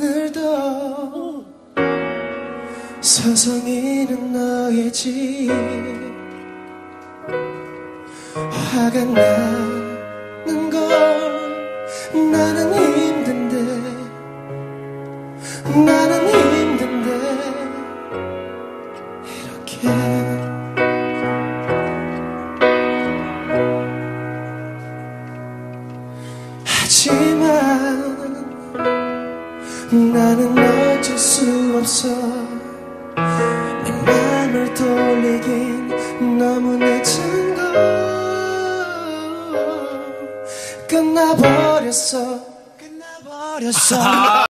오늘도 서성이는 너의 집. 화가 나는 걸 나는 힘든데 나는 힘든데. 이렇게 하지만 나는 어쩔 수 없어. 내 맘을 돌리긴 너무 늦은 걸 끝나버렸어. 끝나버렸어